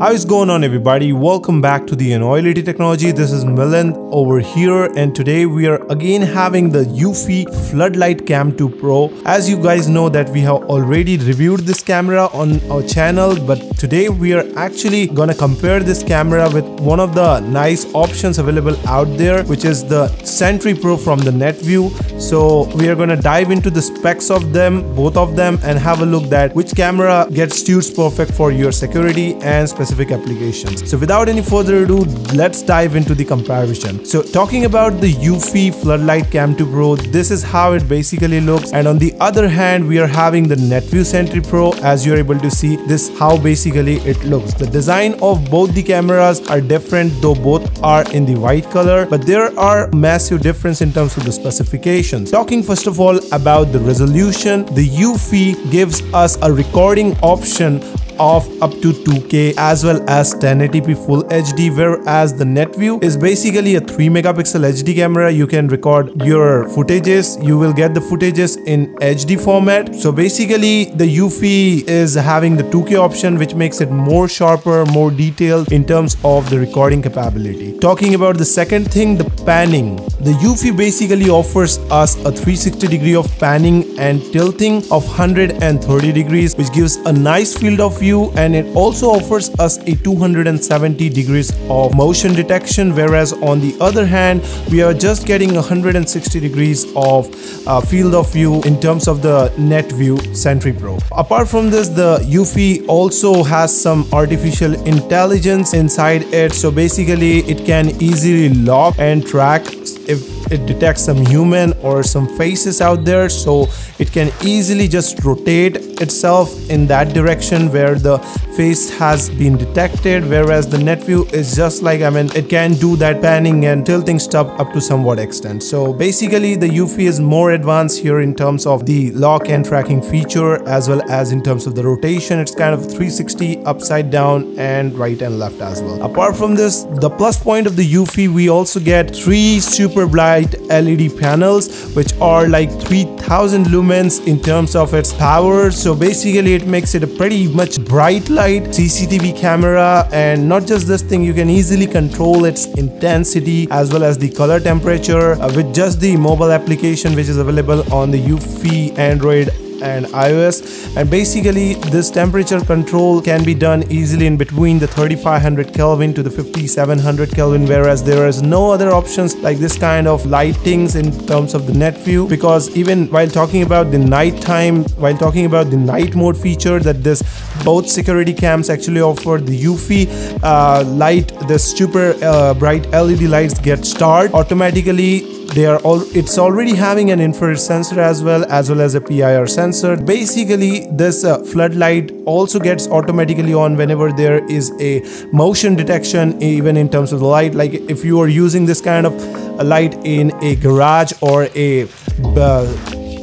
How's going on everybody? Welcome back to the Enoylity Technology. This is Milind over here and today we are again having the Eufy Floodlight Cam 2 Pro. As you guys know that we have already reviewed this camera on our channel but today we are actually gonna compare this camera with one of the nice options available out there which is the Sentry Pro from the Netvue. So we are gonna dive into the specs of them, both of them and have a look that which camera gets suits perfect for your security and specific applications. So without any further ado, let's dive into the comparison. So talking about the Eufy Floodlight Cam 2 Pro, this is how it basically looks. And on the other hand, we are having the Netvue Sentry Pro. As you're able to see, this how basically it looks. The design of both the cameras are different, though both are in the white color, but there are massive difference in terms of the specifications. Talking first of all about the resolution, the Eufy gives us a recording option of up to 2K as well as 1080p full HD whereas the Netvue is basically a 3 megapixel HD camera. You can record your footages. You will get the footages in HD format. So basically the Eufy is having the 2K option which makes it more sharper more detailed in terms of the recording capability. Talking about the second thing the panning. The Eufy basically offers us a 360 degree of panning and tilting of 130 degrees which gives a nice field of view and it also offers us a 270 degrees of motion detection. Whereas on the other hand we are just getting 160 degrees of uh, field of view in terms of the Netvue Sentry Pro. Apart from this the Eufy also has some artificial intelligence inside it. So basically it can easily lock and track if it detects some human or some faces out there. So it can easily just rotate itself in that direction where the face has been detected whereas the Netvue is just like I mean it can do that panning and tilting stuff up to somewhat extent. So basically the Eufy is more advanced here in terms of the lock and tracking feature as well as in terms of the rotation. It's kind of 360 upside down and right and left as well. Apart from this the plus point of the Eufy we also get three super bright LED panels which are like 3000 lumens in terms of its power so basically it makes it a pretty much bright light CCTV camera and not just this thing you can easily control its intensity as well as the color temperature uh, with just the mobile application which is available on the Eufy Android and iOS and basically this temperature control can be done easily in between the 3500 Kelvin to the 5700 Kelvin whereas there is no other options like this kind of lightings in terms of the Netvue because even while talking about the night time while talking about the night mode feature that this both security cams actually offer the Eufy uh, light the super uh, bright LED lights get start automatically they are all it's already having an infrared sensor as well as well as a PIR sensor. Basically this uh, floodlight also gets automatically on whenever there is a motion detection even in terms of the light. Like if you are using this kind of light in a garage or a uh,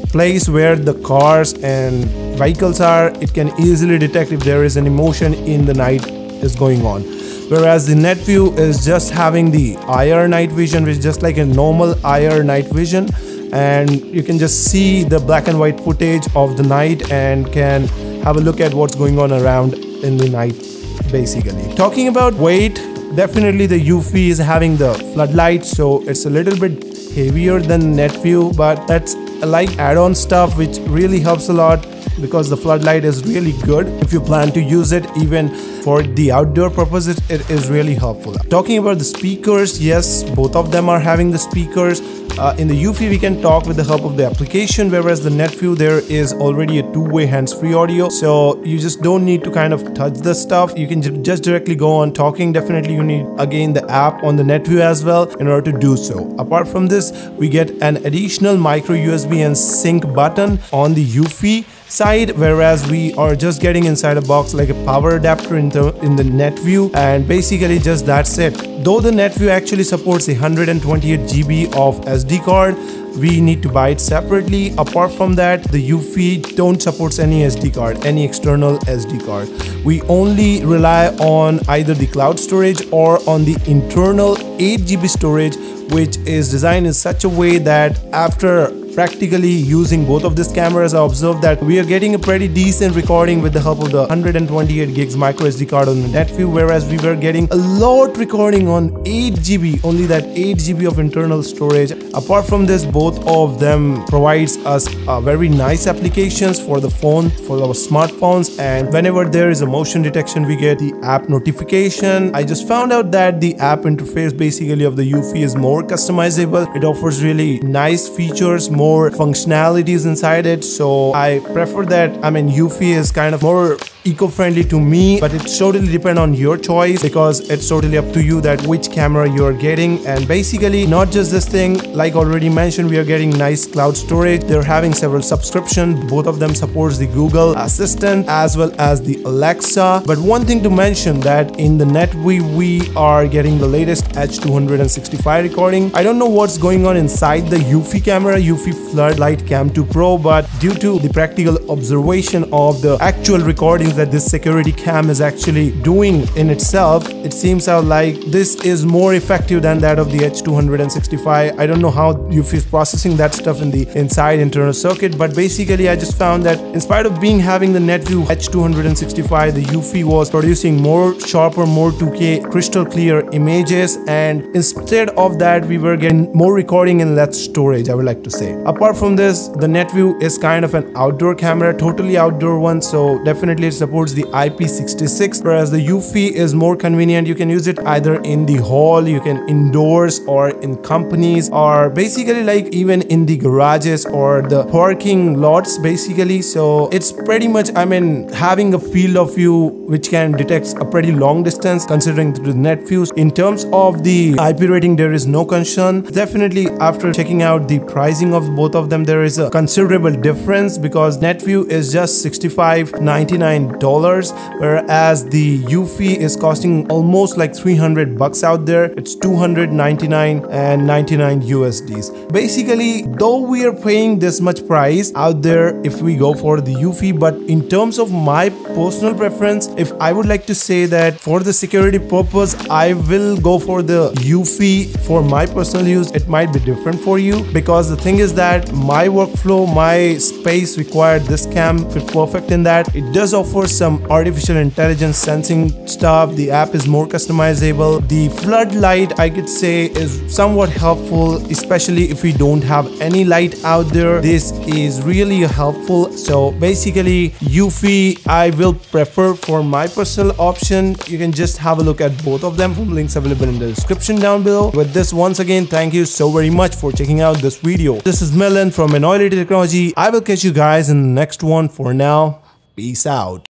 place where the cars and vehicles are it can easily detect if there is any motion in the night is going on whereas the Netvue is just having the IR night vision which is just like a normal IR night vision. And you can just see the black and white footage of the night and can have a look at what's going on around in the night basically. Talking about weight definitely the Eufy is having the floodlight so it's a little bit heavier than Netvue but that's like add-on stuff which really helps a lot because the floodlight is really good. If you plan to use it even for the outdoor purposes it is really helpful. Talking about the speakers yes both of them are having the speakers. Uh, in the Eufy we can talk with the help of the application whereas the Netvue there is already a two-way hands-free audio. So you just don't need to kind of touch the stuff. You can just directly go on talking. Definitely you need again the app on the Netvue as well in order to do so. Apart from this we get an additional micro USB and sync button on the Eufy side whereas we are just getting inside a box like a power adapter in the in the Netvue and basically just that's it. Though the Netvue actually supports a 128 GB of SD card we need to buy it separately. Apart from that the Eufy don't supports any SD card any external SD card. We only rely on either the cloud storage or on the internal 8 GB storage which is designed in such a way that after practically using both of these cameras, I observed that we are getting a pretty decent recording with the help of the 128 gigs micro SD card on the Netvue, whereas we were getting a lot recording on 8 GB, only that 8 GB of internal storage. Apart from this, both of them provides us a very nice applications for the phone, for our smartphones, and whenever there is a motion detection, we get the app notification. I just found out that the app interface basically of the Eufy is more customizable. It offers really nice features, more functionalities inside it. So I prefer that. I mean, Eufy is kind of more eco-friendly to me but it totally depend on your choice because it's totally up to you that which camera you're getting. And basically not just this thing like already mentioned we are getting nice cloud storage. They're having several subscription. Both of them supports the google assistant as well as the alexa. But one thing to mention that in the Netvue we are getting the latest h265 recording. I don't know what's going on inside the Eufy camera Eufy floodlight cam 2 pro but due to the practical observation of the actual recording that this security cam is actually doing in itself, it seems out like this is more effective than that of the H265. I don't know how Eufy is processing that stuff in the inside internal circuit, but basically I just found that in spite of being having the Netvue H265, the Eufy was producing more sharper, more 2K crystal clear images and instead of that we were getting more recording in less storage, I would like to say. Apart from this, the Netvue is kind of an outdoor camera, totally outdoor one, so definitely it supports the IP66 whereas the Eufy is more convenient you can use it either in the hall you can indoors or in companies or basically like even in the garages or the parking lots basically so it's pretty much I mean having a field of view which can detect a pretty long distance considering the Netvues in terms of the IP rating there is no concern. Definitely after checking out the pricing of both of them there is a considerable difference because Netvue is just 65.99 dollars whereas the Eufy is costing almost like 300 bucks out there. It's 299 and 99 USDs basically though we are paying this much price out there if we go for the Eufy but in terms of my personal preference if I would like to say that for the security purpose I will go for the Eufy for my personal use it might be different for you because the thing is that my workflow my space required this cam fit perfect in that it does offer some artificial intelligence sensing stuff. The app is more customizable. The floodlight, I could say, is somewhat helpful, especially if we don't have any light out there. This is really helpful. So basically, Eufy I will prefer for my personal option. You can just have a look at both of them from links available in the description down below. With this, once again, thank you so very much for checking out this video. This is Milind from Enoylity Technology. I will catch you guys in the next one. For now, Peace out.